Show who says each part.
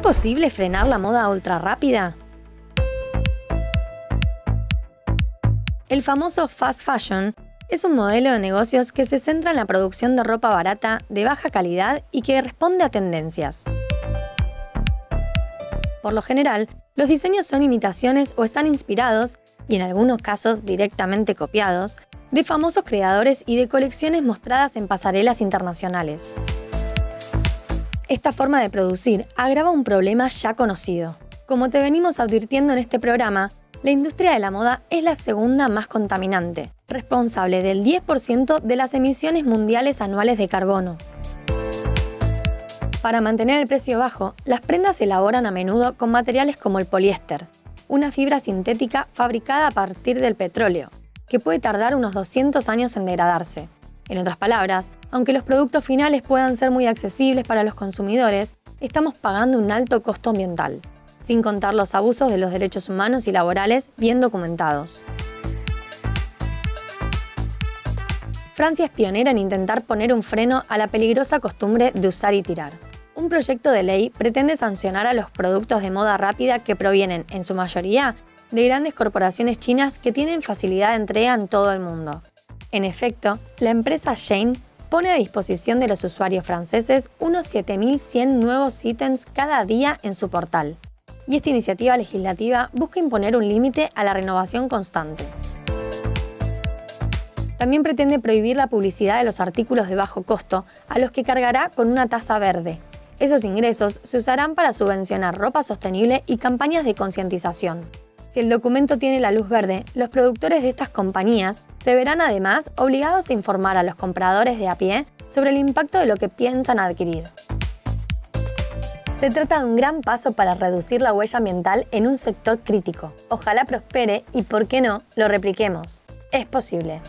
Speaker 1: posible frenar la moda ultra rápida? El famoso fast fashion es un modelo de negocios que se centra en la producción de ropa barata, de baja calidad y que responde a tendencias. Por lo general, los diseños son imitaciones o están inspirados, y en algunos casos directamente copiados, de famosos creadores y de colecciones mostradas en pasarelas internacionales. Esta forma de producir agrava un problema ya conocido. Como te venimos advirtiendo en este programa, la industria de la moda es la segunda más contaminante, responsable del 10% de las emisiones mundiales anuales de carbono. Para mantener el precio bajo, las prendas se elaboran a menudo con materiales como el poliéster, una fibra sintética fabricada a partir del petróleo, que puede tardar unos 200 años en degradarse. En otras palabras, aunque los productos finales puedan ser muy accesibles para los consumidores, estamos pagando un alto costo ambiental, sin contar los abusos de los derechos humanos y laborales bien documentados. Francia es pionera en intentar poner un freno a la peligrosa costumbre de usar y tirar. Un proyecto de ley pretende sancionar a los productos de moda rápida que provienen, en su mayoría, de grandes corporaciones chinas que tienen facilidad de entrega en todo el mundo. En efecto, la empresa Shane pone a disposición de los usuarios franceses unos 7.100 nuevos ítems cada día en su portal. Y esta iniciativa legislativa busca imponer un límite a la renovación constante. También pretende prohibir la publicidad de los artículos de bajo costo, a los que cargará con una tasa verde. Esos ingresos se usarán para subvencionar ropa sostenible y campañas de concientización. Si el documento tiene la luz verde, los productores de estas compañías se verán además obligados a informar a los compradores de a pie sobre el impacto de lo que piensan adquirir. Se trata de un gran paso para reducir la huella ambiental en un sector crítico. Ojalá prospere y, por qué no, lo repliquemos. Es posible.